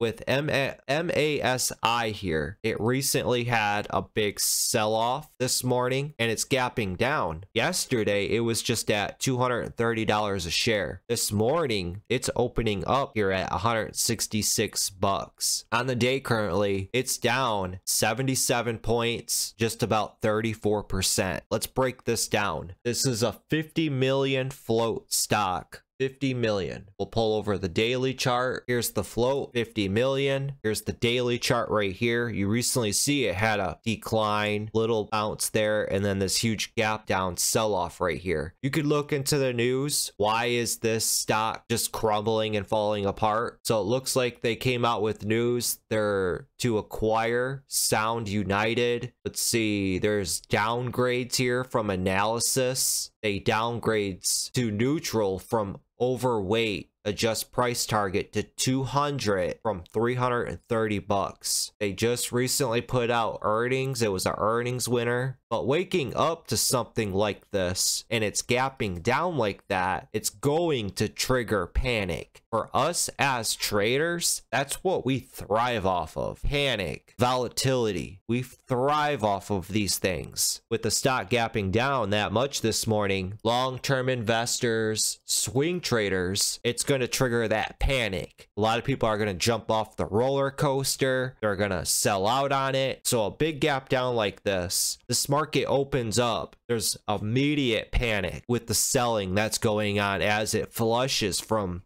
with MASI here, it recently had a big sell off this morning and it's gapping down. Yesterday, it was just at $230 a share. This morning, it's opening up here at 166 bucks. On the day currently, it's down 77 points, just about 34%. Let's break this down. This is a 50 million float stock 50 million. We'll pull over the daily chart. Here's the float, 50 million. Here's the daily chart right here. You recently see it had a decline, little bounce there, and then this huge gap down sell off right here. You could look into the news. Why is this stock just crumbling and falling apart? So it looks like they came out with news. They're to acquire Sound United. Let's see, there's downgrades here from analysis. They downgrades to neutral from overweight adjust price target to 200 from 330 bucks. They just recently put out earnings. It was an earnings winner. But waking up to something like this and it's gapping down like that, it's going to trigger panic. For us as traders, that's what we thrive off of. Panic, volatility. We thrive off of these things. With the stock gapping down that much this morning, long-term investors, swing traders, it's going to trigger that panic. A lot of people are going to jump off the roller coaster. They're going to sell out on it. So a big gap down like this, this market opens up. There's immediate panic with the selling that's going on as it flushes from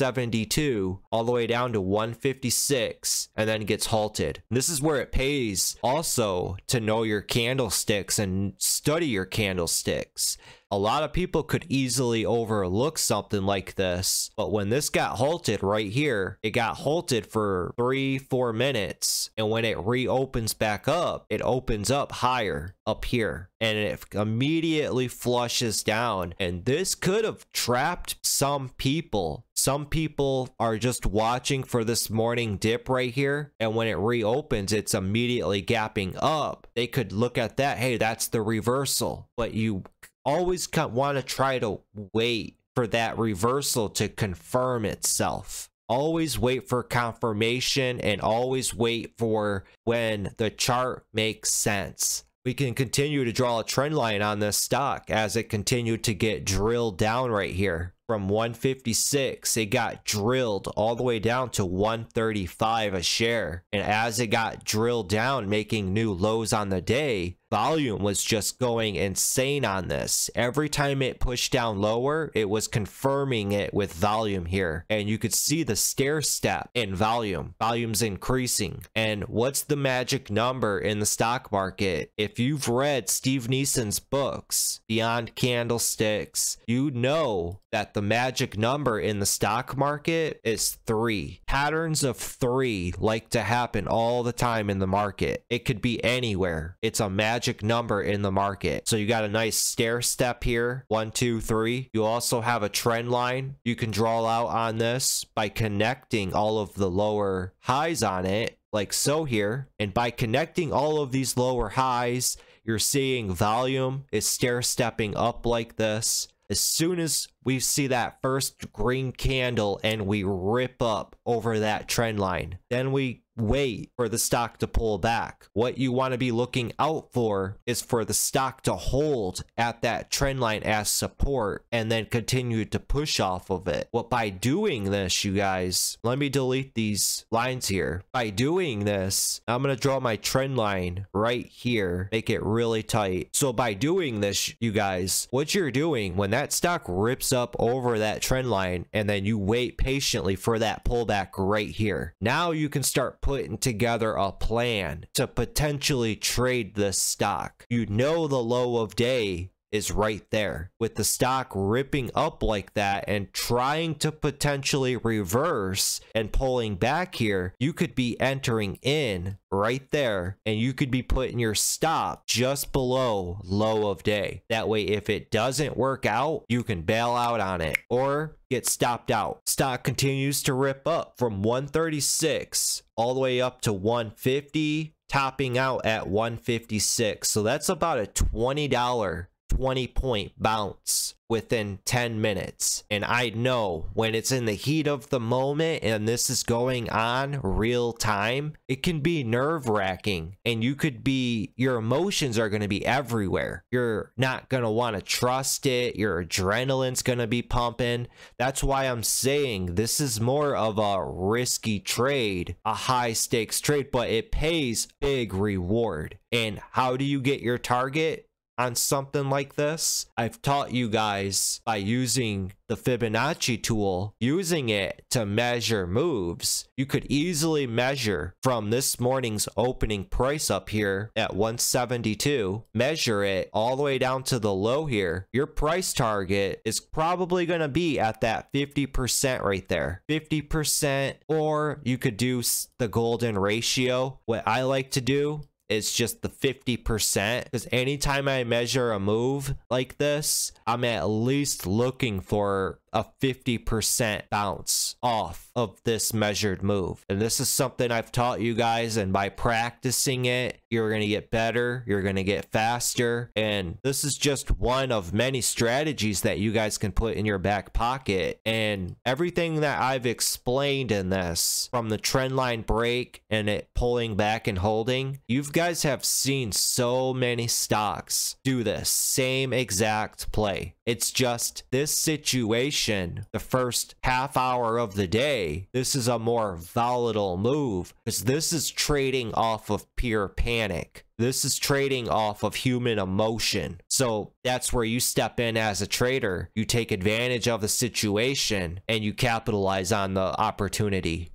172 all the way down to 156 and then gets halted. This is where it pays also to know your candlesticks and study your candlesticks. A lot of people could easily overlook something like this, but when this got halted right here, it got halted for three, four minutes. And when it reopens back up, it opens up higher up here and it immediately flushes down. And this could have trapped some people some people are just watching for this morning dip right here. And when it reopens, it's immediately gapping up. They could look at that. Hey, that's the reversal. But you always want to try to wait for that reversal to confirm itself. Always wait for confirmation and always wait for when the chart makes sense. We can continue to draw a trend line on this stock as it continued to get drilled down right here from 156 it got drilled all the way down to 135 a share and as it got drilled down making new lows on the day volume was just going insane on this. Every time it pushed down lower, it was confirming it with volume here. And you could see the stair step in volume. Volume's increasing. And what's the magic number in the stock market? If you've read Steve Nison's books, Beyond Candlesticks, you know that the magic number in the stock market is three. Patterns of three like to happen all the time in the market. It could be anywhere. It's a magic magic number in the market. So you got a nice stair step here. One, two, three. You also have a trend line you can draw out on this by connecting all of the lower highs on it like so here. And by connecting all of these lower highs, you're seeing volume is stair stepping up like this. As soon as we see that first green candle and we rip up over that trend line, then we wait for the stock to pull back. What you want to be looking out for is for the stock to hold at that trend line as support and then continue to push off of it. What by doing this, you guys, let me delete these lines here. By doing this, I'm going to draw my trend line right here, make it really tight. So by doing this, you guys, what you're doing when that stock rips up over that trend line and then you wait patiently for that pullback right here. Now you can start putting together a plan to potentially trade this stock. You know the low of day is right there. With the stock ripping up like that and trying to potentially reverse and pulling back here, you could be entering in right there and you could be putting your stop just below low of day. That way, if it doesn't work out, you can bail out on it or get stopped out. Stock continues to rip up from 136 all the way up to 150 topping out at 156 so that's about a $20 20 point bounce within 10 minutes. And I know when it's in the heat of the moment and this is going on real time, it can be nerve wracking and you could be, your emotions are going to be everywhere. You're not going to want to trust it. Your adrenaline's going to be pumping. That's why I'm saying this is more of a risky trade, a high stakes trade, but it pays big reward. And how do you get your target? On something like this. I've taught you guys by using the Fibonacci tool, using it to measure moves. You could easily measure from this morning's opening price up here at 172, measure it all the way down to the low here. Your price target is probably going to be at that 50% right there. 50% or you could do the golden ratio. What I like to do it's just the 50% because anytime I measure a move like this, I'm at least looking for a 50% bounce off of this measured move. And this is something I've taught you guys, and by practicing it, you're going to get better, you're going to get faster. And this is just one of many strategies that you guys can put in your back pocket. And everything that I've explained in this, from the trend line break and it pulling back and holding, you guys have seen so many stocks do this same exact play. It's just this situation, the first half hour of the day, this is a more volatile move because this is trading off of pure panic. This is trading off of human emotion. So that's where you step in as a trader. You take advantage of the situation and you capitalize on the opportunity.